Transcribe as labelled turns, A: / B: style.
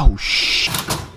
A: Oh, shit.